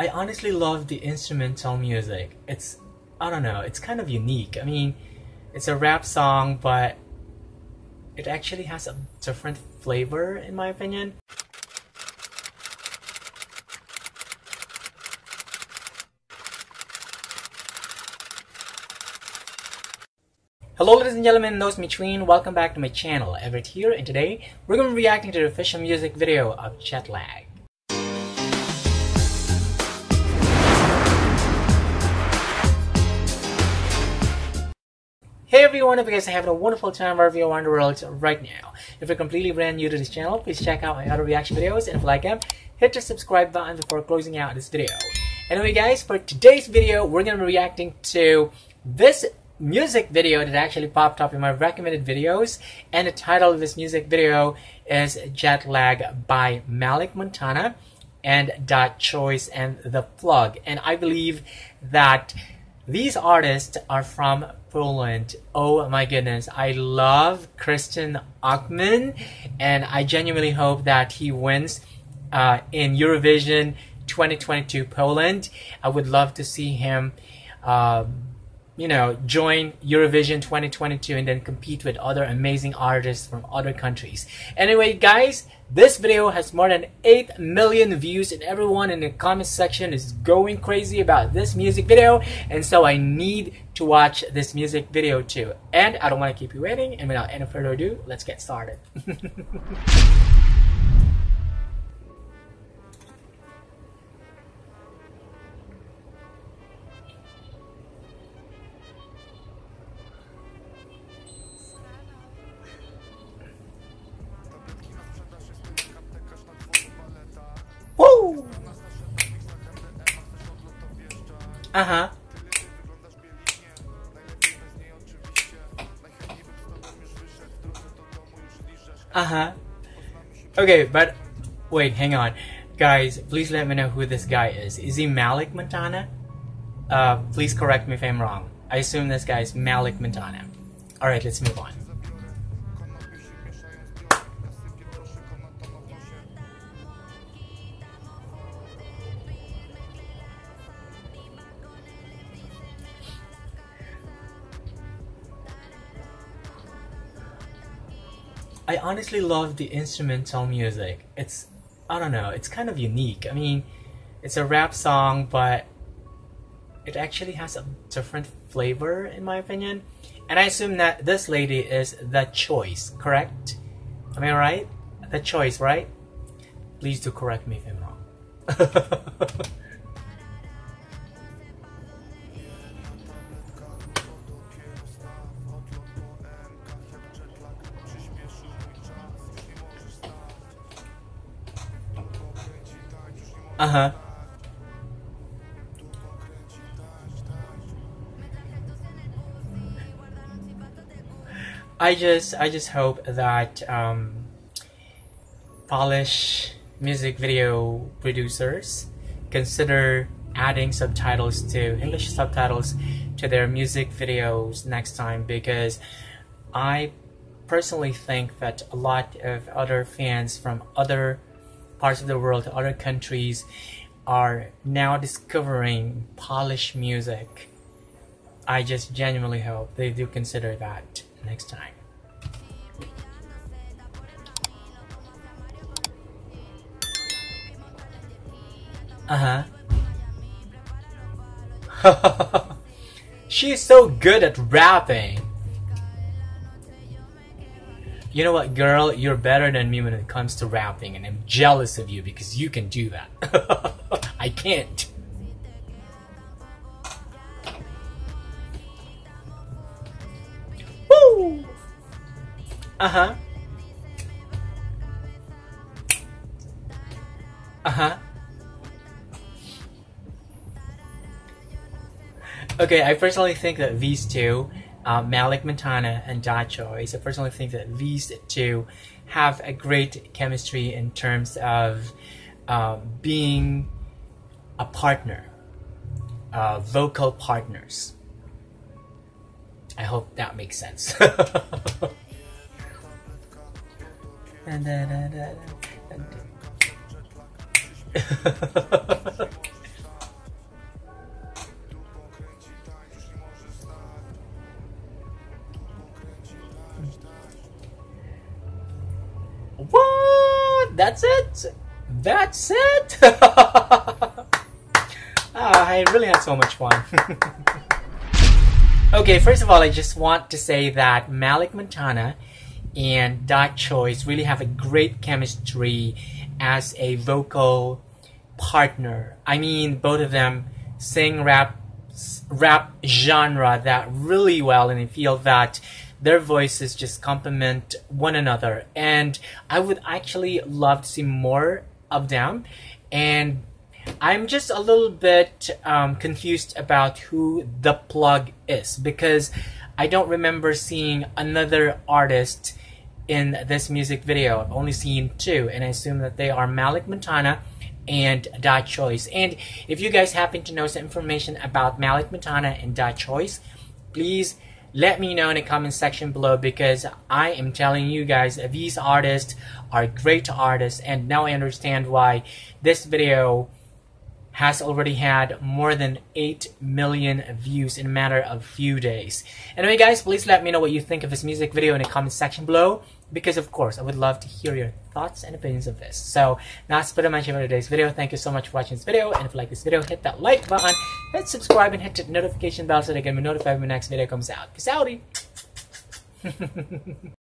I honestly love the instrumental music. It's, I don't know, it's kind of unique. I mean, it's a rap song, but it actually has a different flavor, in my opinion. Hello ladies and gentlemen, in between, welcome back to my channel, Everett here, and today we're going to be reacting to the official music video of Jetlag. Everyone, if you guys are having a wonderful time wherever you are in the world right now. If you're completely brand new to this channel, please check out my other reaction videos, and if you like them, hit the subscribe button before closing out this video. Anyway guys, for today's video, we're going to be reacting to this music video that actually popped up in my recommended videos and the title of this music video is Jet Lag by Malik Montana and DaChoyce and The Plug and I believe that these artists are from Poland. Oh my goodness, I love Krystian Ochman and I genuinely hope that he wins uh, in Eurovision 2022 Poland. I would love to see him um, you know, join Eurovision 2022 and then compete with other amazing artists from other countries. Anyway, guys, this video has more than 8 million views and everyone in the comment section is going crazy about this music video and so I need to watch this music video too. And I don't want to keep you waiting and without any further ado, let's get started. Uh-huh. Uh-huh. Okay, but wait, hang on. Guys, please let me know who this guy is. Is he Malik Montana? Uh, please correct me if I'm wrong. I assume this guy is Malik Montana. Alright, let's move on. I honestly love the instrumental music. It's I don't know, it's kind of unique. I mean, it's a rap song, but it actually has a different flavor in my opinion. And I assume that this lady is DaChoyce, correct? Am I right? DaChoyce, right? Please do correct me if I'm wrong. Uh huh. I just I just hope that um, Polish music video producers consider adding subtitles to English subtitles to their music videos next time because I personally think that a lot of other fans from other parts of the world, other countries, are now discovering Polish music. I just genuinely hope they do consider that next time. Uh huh. She's so good at rapping. You know what, girl? You're better than me when it comes to rapping, and I'm jealous of you because you can do that. I can't. Woo! Uh huh. Uh huh. Okay, I personally think that these two uh, Malik Montana and DaChoyce. I personally think that these two have a great chemistry in terms of uh, being a partner, uh, vocal partners. I hope that makes sense. That's it. That's it. oh, I really had so much fun. okay, first of all, I just want to say that Malik Montana and DaChoyce really have a great chemistry as a vocal partner. I mean, both of them sing rap rap genre that really well, and I feel that their voices just complement one another. And I would actually love to see more of them. And I'm just a little bit um, confused about who the plug is because I don't remember seeing another artist in this music video. I've only seen two, and I assume that they are Malik Montana and DaChoyce. And if you guys happen to know some information about Malik Montana and DaChoyce, please let me know in the comment section below because I am telling you guys these artists are great artists and now I understand why this video has already had more than 8 million views in a matter of few days. Anyway guys, please let me know what you think of this music video in the comment section below because of course I would love to hear your thoughts and opinions of this. So that's pretty much it for today's video. Thank you so much for watching this video and if you like this video hit that like button, hit subscribe and hit the notification bell so that you can be notified when the next video comes out. Peace out!